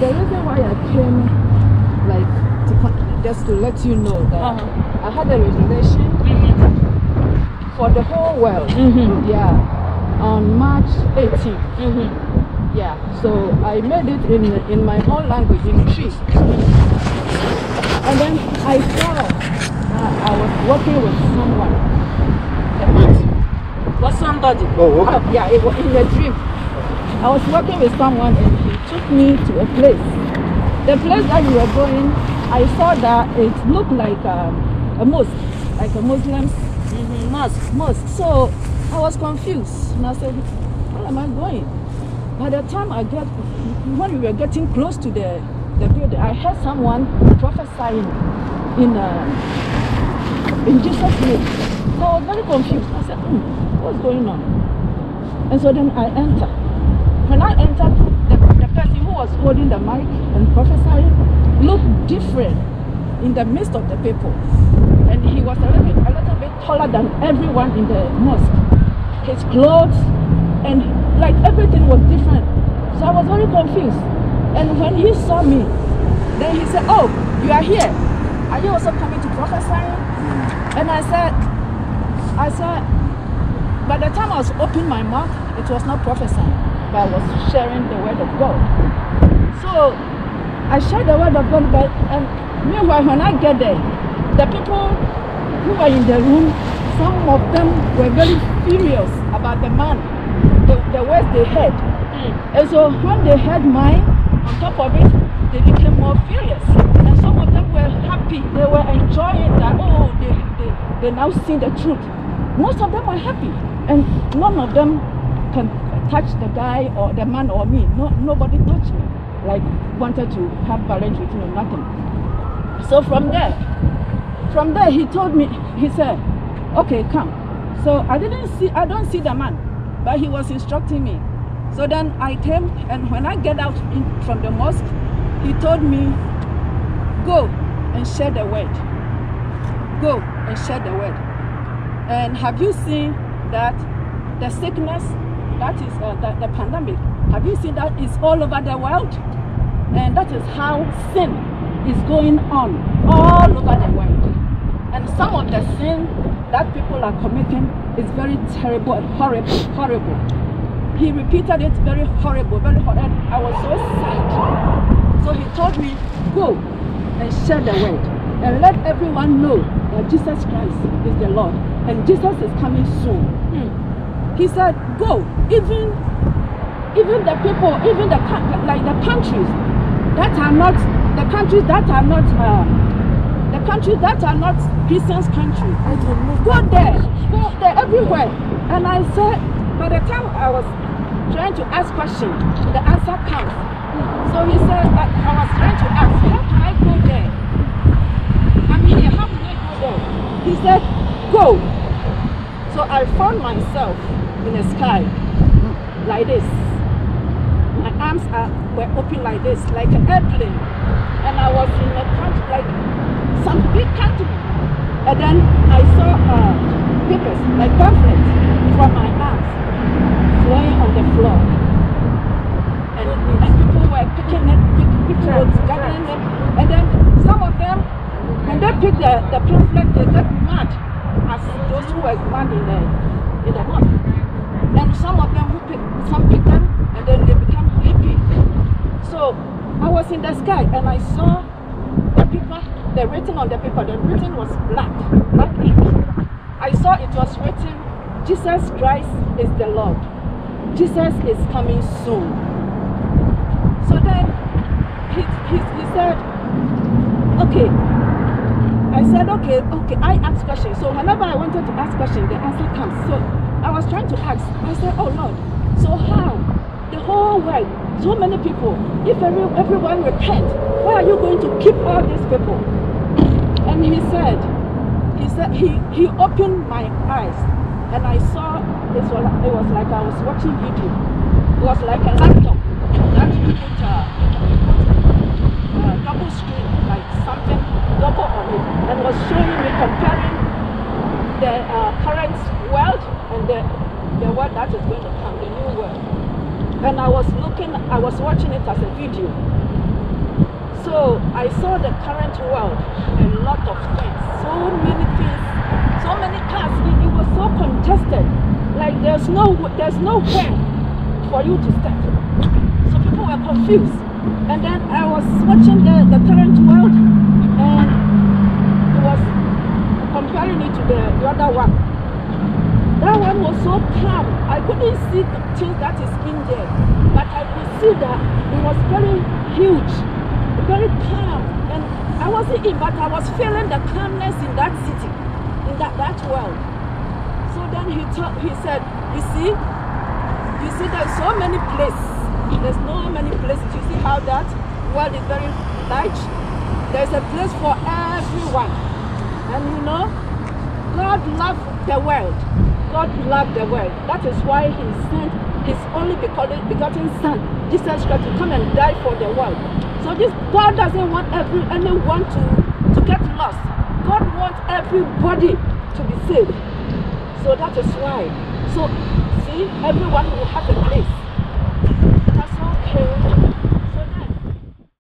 the reason why I came, like, to, just to let you know that Uh-huh. I had a revelation for the whole world. Mhm. Yeah, on March 18th. Mhm. Yeah, so I made it in in my own language in Twi. And then I saw uh, I was working with someone. Was somebody? Oh, okay. Uh, yeah, it was in a dream. I was working with someone and he took me to a place. The place that we were going, I saw that it looked like a, a mosque, like a Muslim Mm-hmm. Mosque. mosque. So I was confused and I said, where am I going? By the time I get, when we were getting close to the, the building, I heard someone prophesying in, uh, in Jesus' name. So I was very confused. I said, hmm, what's going on? And so then I entered. When I entered, the, the person who was holding the mic and prophesying looked different in the midst of the people. And he was a little, bit, a little bit taller than everyone in the mosque. His clothes and like everything was different. So I was very confused. And when he saw me, then he said, Oh, you are here. Are you also coming to prophesy? And I said, I said, by the time I was opening my mouth, it was not prophesying, but I was sharing the word of God. So I shared the word of God, but and meanwhile, when I get there, the people who were in the room, some of them were very furious about the man, the, the words they heard. Hmm. And so when they heard mine, on top of it, they became more furious. And some of them were happy. They were enjoying that, oh, they, they, they now see the truth. Most of them were happy. And none of them can touch the guy or the man or me. No, nobody touched me. Like wanted to have marriage with me or nothing. So from there, from there he told me, he said, okay, come. So I didn't see, I don't see the man, but he was instructing me. So then I came, and when I get out in, from the mosque, he told me, go and share the word. Go and share the word. And have you seen that the sickness, that is uh, the, the pandemic, have you seen that it's all over the world? And that is how sin is going on all over the world. And some of the sin that people are committing is very terrible and horrible, horrible. He repeated it very horrible, very horrible. I was so sad. So he told me, go and share the word and let everyone know that Jesus Christ is the Lord and Jesus is coming soon. Hmm. He said, go, even even the people, even the like the countries that are not the countries that are not uh, the countries that are not Christians country. Go there, go there everywhere. And I said, by the time I was trying to ask question, the answer comes. So he said, I, I was trying to ask, how can I go there? I'm here, how can I go there? He said, go. So I found myself in the sky like this. Arms are, were open like this, like an airplane. And I was in a country, like some big country. And then I saw uh, papers, like pamphlets, from my arms flowing on the floor. And, and people were picking it, pick- people were gathering them. And then some of them, when they pick the, the pamphlet, they get mad as those who were mad in the, in the. And some of them who pick, some pick them, and then they become happy. So I was in the sky and I saw the paper, the written on the paper, the written was black, black ink. I saw it was written, Jesus Christ is the Lord. Jesus is coming soon. So then he, he, he said, okay. I said, okay, okay, I asked questions. So whenever I wanted to ask questions, the answer comes. So I was trying to ask. I said, oh Lord, so how? The whole world, so many people, if every, everyone repent, why are you going to keep all these people? And he said, he said, he, he opened my eyes and I saw, it was, it was like I was watching YouTube. It was like a laptop that you put uh, uh, double screen, like something double on it, and was showing me comparing the uh, current world and the, the world that is going to come, the new world. And I was looking, I was watching it as a video. So I saw the current world, a lot of things, so many things, so many cars. It, it was so congested. Like there's no there's nowhere for you to step. So people were confused. And then I was watching the, the current world and it was comparing it to the, the other one. That one was so calm. I couldn't see the things that is in there, but I could see that it was very huge, very calm. And I wasn't in, but I was feeling the calmness in that city, in that, that world. So then he told, he said, you see, you see there's so many places. There's no many places. You see how that world is very large? There's a place for everyone. And you know, God loved the world. God loved the world. That is why He sent His only begotten, Son, Jesus Christ, to come and die for the world. So this God doesn't want every anyone to, to get lost. God wants everybody to be saved. So that is why. So see, everyone will have a place. That's okay.